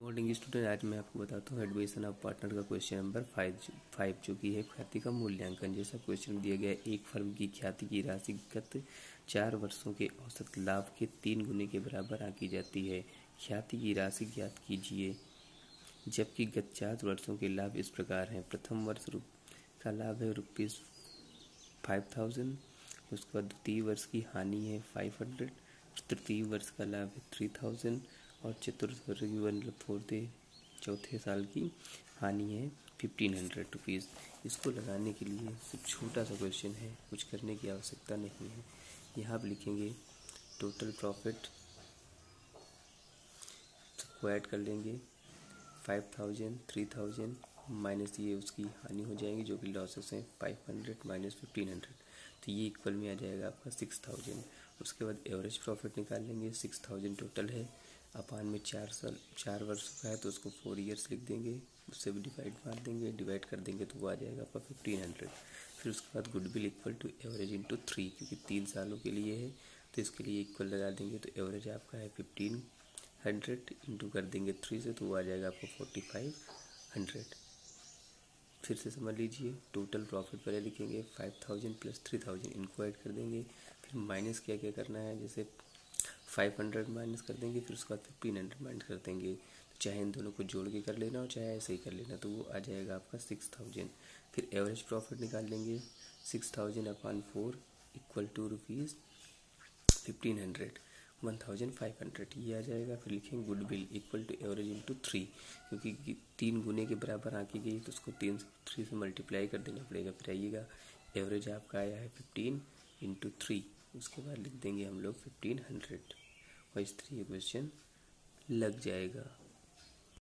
Morning student आज मैं आपको बताता हूँ एडमिशन ऑफ़ पार्टनर का क्वेश्चन नंबर फाइव फाइव जो कि है। ख्याति का मूल्यांकन जैसा क्वेश्चन दिया गया एक फर्म की ख्याति की राशि गत चार वर्षों के औसत लाभ के तीन गुने के बराबर आंकी जाती है। ख्याति की राशि ज्ञात कीजिए। जबकि गत चार वर्षों के लाभ इस प्रकार हैं। प्रथम वर्ष का लाभ है रुपीज़ फाइव थाउज़ेंड उसके बाद द्वितीय वर्ष की हानि है फाइव हंड्रेड तृतीय वर्ष का लाभ है थ्री थाउज़ेंड और चतुर्थ वर्ष की मतलब फोर्थ चौथे साल की हानि है फिफ्टीन हंड्रेड रुपीज़ इसको लगाने के लिए सिर्फ़ छोटा सा क्वेश्चन है, कुछ करने की आवश्यकता नहीं है। यहाँ आप लिखेंगे टोटल प्रॉफिट सबको ऐड कर लेंगे। Five thousand three thousand minus ये उसकी हानि हो जाएगी, जो कि लॉसेस हैं five hundred minus fifteen hundred तो ये इक्वल में आ जाएगा आपका सिक्स थाउज़ेंड उसके बाद एवरेज प्रॉफिट निकाल लेंगे सिक्स थाउज़ेंड टोटल है। अपान में चार साल, चार वर्ष का है तो उसको फोर ईयर्स लिख देंगे, उससे भी डिवाइड मार देंगे डिवाइड कर देंगे तो वो आ जाएगा आपका फिफ्टीन हंड्रेड फिर उसके बाद goodwill equal to average into three क्योंकि तीन सालों के लिए है तो इसके लिए इक्वल लगा देंगे तो एवरेज आपका है फिफ्टीन हंड्रेड इंटू कर देंगे थ्री से तो वो आ जाएगा आपको फोर्टी फाइव हंड्रेड फिर से समझ लीजिए टोटल प्रॉफिट पहले लिखेंगे five thousand plus three thousand इनको ऐड कर देंगे, फिर माइनस क्या क्या करना है, जैसे फाइव हंड्रेड माइनस कर देंगे, फिर उसके बाद फिफ्टीन हंड्रेड माइनस कर देंगे। तो चाहे इन दोनों को जोड़ के कर लेना हो, चाहे ऐसे ही कर लेना तो वो आ जाएगा आपका सिक्स थाउज़ेंड। फिर एवरेज प्रॉफिट निकाल लेंगे, six thousand upon four equal to rupees fifteen hundred one thousand five hundred ये आ जाएगा, फिर लिखेंगे goodwill equal to average into three क्योंकि तीन गुने के बराबर आंकी गई तो उसको तीन थ्री से मल्टीप्लाई कर देना पड़ेगा। फिर आइएगा एवरेज आपका आया है फिफ्टीन इंटू थ्री उसके बाद लिख देंगे हम लोग फिफ्टीन हंड्रेड और इस तरह ये क्वेश्चन लग जाएगा।